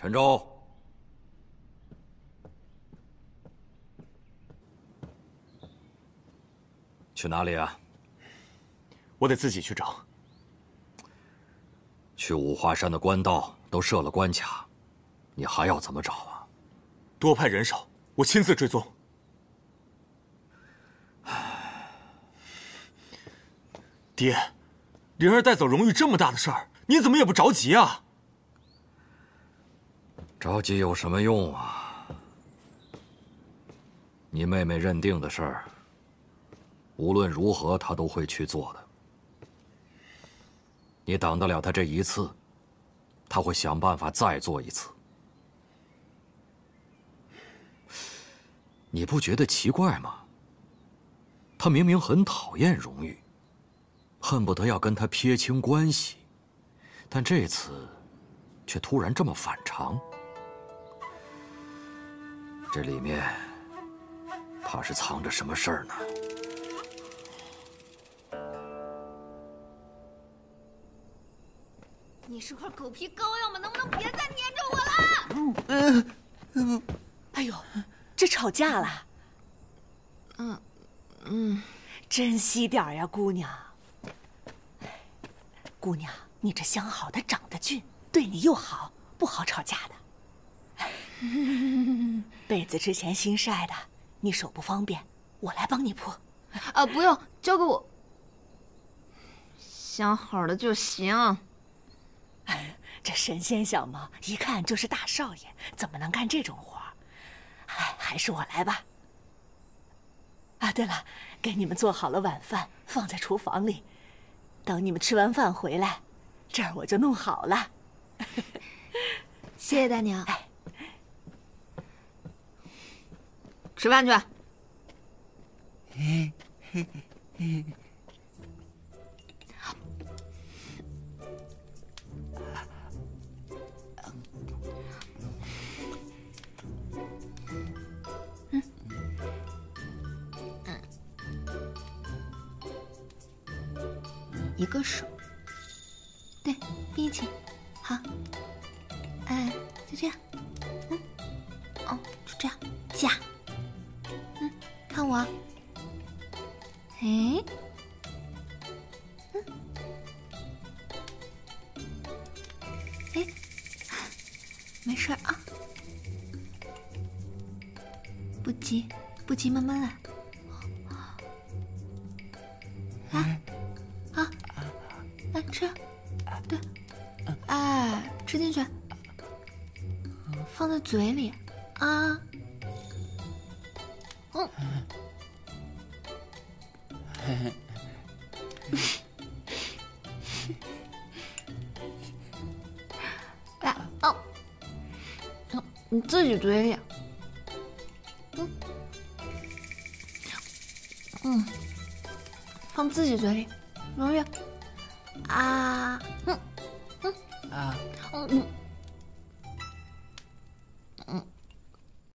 陈州，去哪里啊？我得自己去找。去五华山的官道都设了关卡，你还要怎么找啊？多派人手，我亲自追踪。爹，灵儿带走荣誉这么大的事儿，你怎么也不着急啊？着急有什么用啊？你妹妹认定的事儿，无论如何她都会去做的。你挡得了她这一次，她会想办法再做一次。你不觉得奇怪吗？她明明很讨厌荣誉，恨不得要跟他撇清关系，但这次却突然这么反常。这里面怕是藏着什么事儿呢？你是块狗皮膏药吗？能不能别再粘着我了？嗯嗯，哎呦，这吵架了？嗯嗯，珍惜点呀，姑娘。姑娘，你这相好的长得俊，对你又好，不好吵架的。被子之前新晒的，你手不方便，我来帮你铺。啊，不用，交给我。想好了就行。这神仙小猫一看就是大少爷，怎么能干这种活？哎，还是我来吧。啊，对了，给你们做好了晚饭，放在厨房里，等你们吃完饭回来，这儿我就弄好了。谢谢大娘。吃饭去。嘿嘿嘿。一个手，对，闭起，好，哎，就这样，嗯，哦，就这样，我，哎，嗯，哎，没事啊，不急，不急，慢慢来，来。吃，对，哎，吃进去，放在嘴里，啊，嗯，来，哦，你自己嘴里，嗯，嗯，放自己嘴里，荣誉。啊，嗯，嗯，啊，嗯。